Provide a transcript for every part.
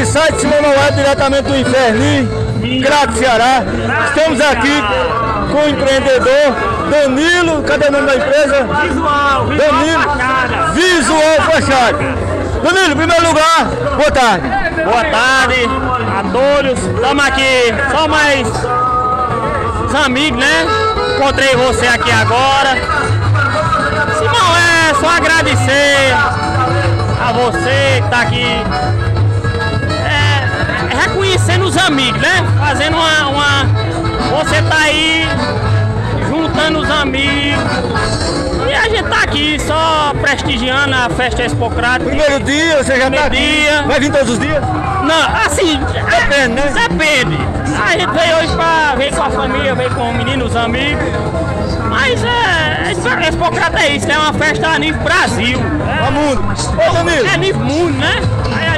de site Simão Noé, diretamente do Inferninho, Crato, Ceará. Estamos aqui com o empreendedor Danilo, cadê o nome da empresa? Visual, visual Danilo. Visual Fachada. Danilo, em primeiro lugar, boa tarde. Boa tarde a todos. Estamos aqui só mais os amigos, né? Encontrei você aqui agora. Simão, é só agradecer a você que está aqui. É, é reconhecendo os amigos, né? Fazendo uma. uma- você tá aí juntando os amigos. E a gente tá aqui só prestigiando a festa Expocrato. Primeiro dia, você já está Primeiro aqui. dia. Vai vir todos os dias? Não, assim. Depende, né? Depende. A gente veio hoje pra ver com a família, veio com o menino, os amigos. Mas é. esse- Esse Pocrata é isso, é uma festa a nível Brasil. Vamos mundo. Ô Danilo, É, é nível mundo, né?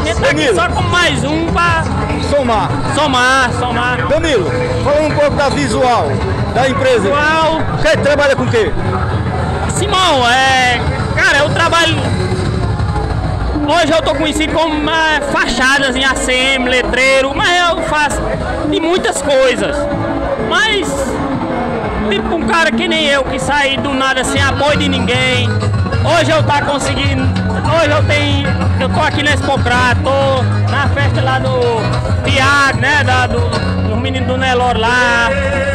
Gente tá aqui Danilo. só com mais um pra somar. somar, somar. Danilo, fala um pouco da visual da empresa. Igual, Você trabalha com o quê? Simão, é. Cara, eu trabalho. Hoje eu tô conhecido como é, fachadas em ACM, letreiro, mas eu faço de muitas coisas. Mas, tipo um cara que nem eu, que sai do nada sem apoio de ninguém. Hoje eu tá conseguindo. Hoje eu tenho. Eu tô aqui nesse Pocrato, tô na festa lá do Tiago, né? Da, do, do menino do Nelor lá,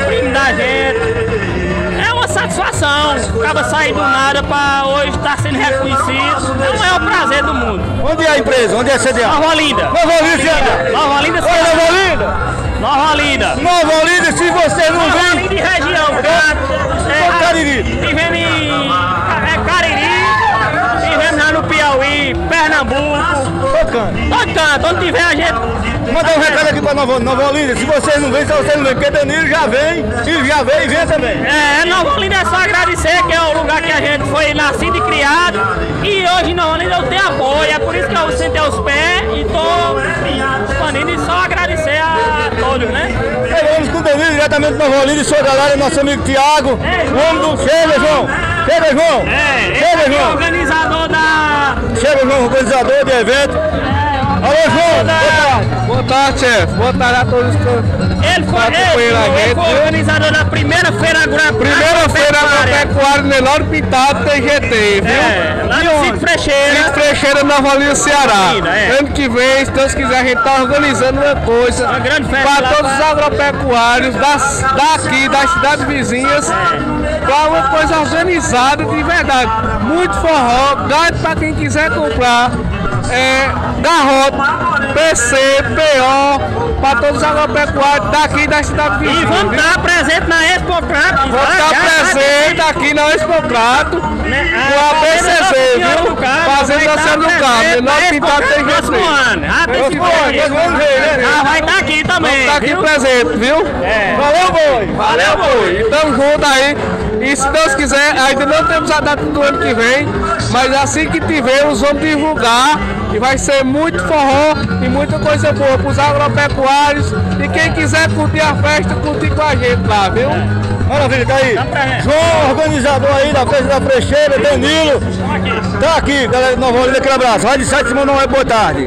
primo da gente. É uma satisfação. Acaba sair do nada para hoje estar sendo reconhecido. É o maior prazer do mundo. Onde é a empresa? Onde é a CDA? Nova Olinda. Nova Olinda. Nova Olinda, Oi. Nova Olinda! Nova Olinda. Nova Olinda, se você não Nova vem, Olinda e região. Cariri. Tivemos em Pernambuco. tocando. Todo canto, onde tiver a gente. Mandar um recado aqui pra Nova, Nova Olinda. Se vocês não vêm, se vocês não vêm, porque Danilo já vem, e já veio e vem também. É, Nova Olinda é só agradecer, que é o lugar que a gente foi nascido e criado. E hoje Nova Olinda eu tenho apoio, é por isso que eu sentei os pés e tô expandindo e só agradecer a todos, né? Vamos com o Danilo, diretamente de Nova Olinda, e sua galera, nosso amigo Tiago. O homem do... Chega, João! Chega, João! É, esse Chega, aqui é João! organizador da. Chega, João, organizador de evento. Alô, João! Boa tarde! Boa tarde, chefe. Boa tarde a todos que Ele foi, ele, a ele foi organizador da primeira feira agro- Primeira feira agropecuária. agropecuária Nelore Pintado TGT, viu? É, lá no? Sítio Frecheira. Frecheira, Nova Olinda, Ceará. Olinda, é. Ano que vem, se Deus quiser, a gente tá organizando uma coisa Uma grande festa lá para todos os pra- agropecuários das, daqui, das cidades vizinhas, para uma coisa organizada de verdade. Muito forró, gado para quem quiser comprar, é, garrote, PC, PO, para todos os agropecuários daqui das cidades vizinhas. E vamos estar presente na Expo Craft. Vou estar presente aqui na Expo Prato Né? com a BCZ, viu? Fazendo a cena do carro. Menor pintado tem ano. Ah, nós vamos né? Ah, vai estar aqui também. Tá aqui presente, viu? Valeu, boi! Valeu, boi. Tamo junto aí. E se Deus quiser, ainda não temos a data do ano que vem, mas assim que tivermos, vamos divulgar. E vai ser muito forró e muita coisa boa para os agropecuários. E quem quiser curtir a festa, curtir com a gente lá, viu? Maravilha, tá aí. João, organizador aí da festa da Frecheira, Danilo. Tá aqui, galera de Nova Olinda, aquele abraço. Vai de Simão não é boa tarde.